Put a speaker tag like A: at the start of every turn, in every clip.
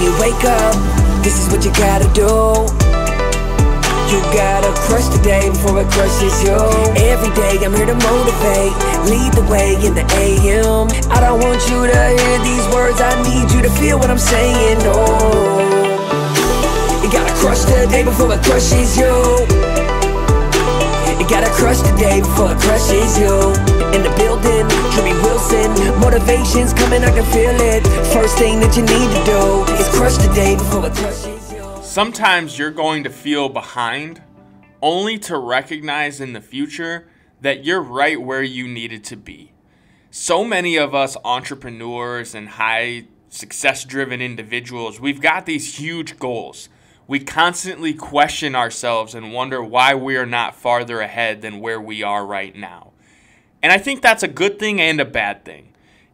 A: when you wake up, this is what you gotta do. You gotta crush the day before it crushes you. Every day I'm here to motivate, lead the way in the AM. I don't want you to hear these words, I need you to feel what I'm saying. Oh, you gotta crush the day before it crushes you. You gotta crush the day before it crushes you. Motivation's coming, I can feel it. First thing that you need to do is crush the day before it crushes you.
B: Sometimes you're going to feel behind only to recognize in the future that you're right where you needed to be. So many of us entrepreneurs and high success driven individuals, we've got these huge goals. We constantly question ourselves and wonder why we are not farther ahead than where we are right now. And I think that's a good thing and a bad thing.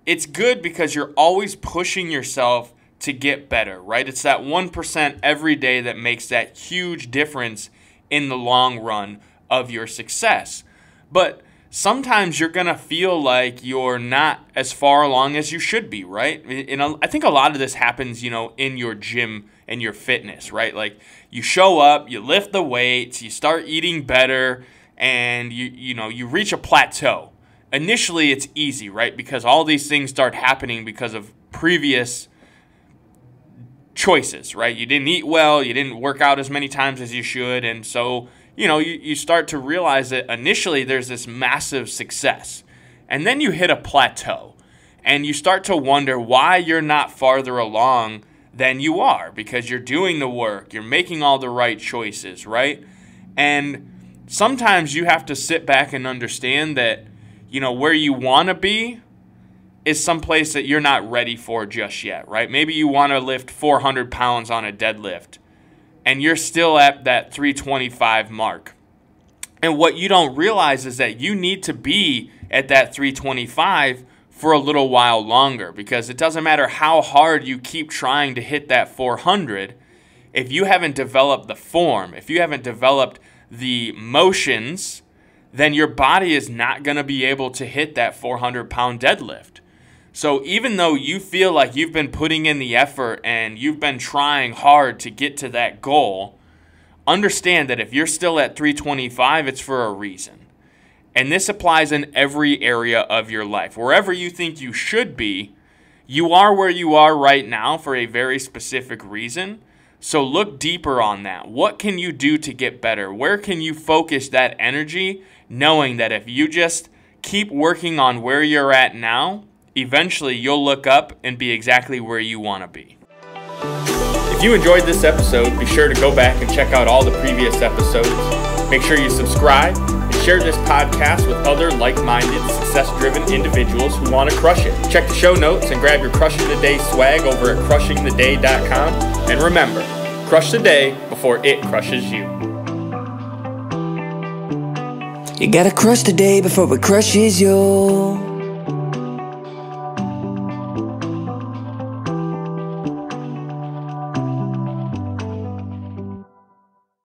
B: It's good because you're always pushing yourself to get better, right? It's that 1% every day that makes that huge difference in the long run of your success. But sometimes you're going to feel like you're not as far along as you should be, right? And I think a lot of this happens, you know, in your gym and your fitness, right? Like you show up, you lift the weights, you start eating better, and you you know, you reach a plateau. Initially it's easy, right? Because all these things start happening because of previous choices, right? You didn't eat well, you didn't work out as many times as you should, and so, you know, you, you start to realize that initially there's this massive success. And then you hit a plateau, and you start to wonder why you're not farther along than you are because you're doing the work, you're making all the right choices, right? And sometimes you have to sit back and understand that, you know, where you want to be is someplace that you're not ready for just yet, right? Maybe you want to lift 400 pounds on a deadlift and you're still at that 325 mark. And what you don't realize is that you need to be at that 325 for a little while longer because it doesn't matter how hard you keep trying to hit that 400 if you haven't developed the form, if you haven't developed the motions, then your body is not going to be able to hit that 400 pound deadlift. So even though you feel like you've been putting in the effort and you've been trying hard to get to that goal, understand that if you're still at 325, it's for a reason. And this applies in every area of your life. Wherever you think you should be, you are where you are right now for a very specific reason. So look deeper on that. What can you do to get better? Where can you focus that energy knowing that if you just keep working on where you're at now, eventually you'll look up and be exactly where you want to be. If you enjoyed this episode, be sure to go back and check out all the previous episodes. Make sure you subscribe share this podcast with other like minded, success driven individuals who want to crush it. Check the show notes and grab your Crushing the Day swag over at crushingtheday.com. And remember, crush the day before it crushes you.
A: You gotta crush the day before it crushes you.